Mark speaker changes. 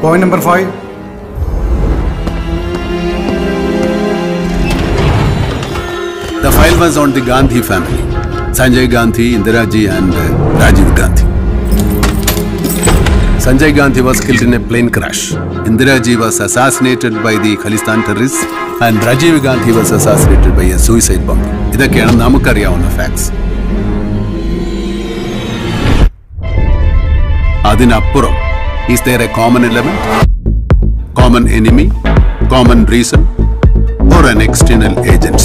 Speaker 1: Point number five.
Speaker 2: The file was on the Gandhi family Sanjay Gandhi, Indira Ji, and uh, Rajiv Gandhi. Sanjay Gandhi was killed in a plane crash. Indira Ji was assassinated by the Khalistan terrorists, and Rajiv Gandhi was assassinated by a suicide bomb. ഇതൊക്കെയാണ് നമുക്കറിയാവുന്ന facts അതിനപ്പുറം is there A common element common enemy common reason or an external agents.